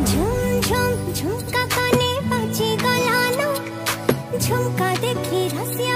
झुम झुमका झुमका देखी रसिया